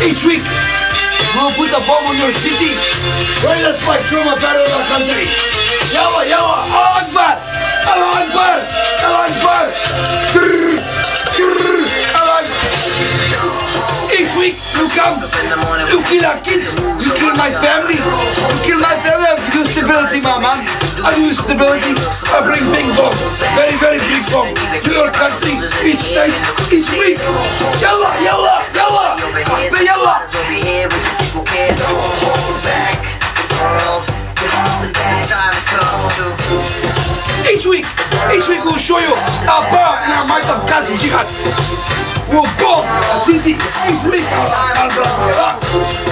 Each week, we'll put a bomb on your city. Greatest fight trauma battle in our country. Yalla, yalla, Allah Akbar! Allah Akbar! Allah Akbar! Grrr, grrr, Allah. Each week, you come, you kill our kids, you kill my family, you kill my family. I give you stability, my man. I give you stability. I bring big bomb, very, very big bomb to your country, each state, each week. Yalla, yalla, yalla, Akbar, yalla. Each week, each week we'll show you and our might of Gaza Jihad. We'll bomb a city each week. We'll come back and galvanize your motherfuckers city. You sick country motherfuckers.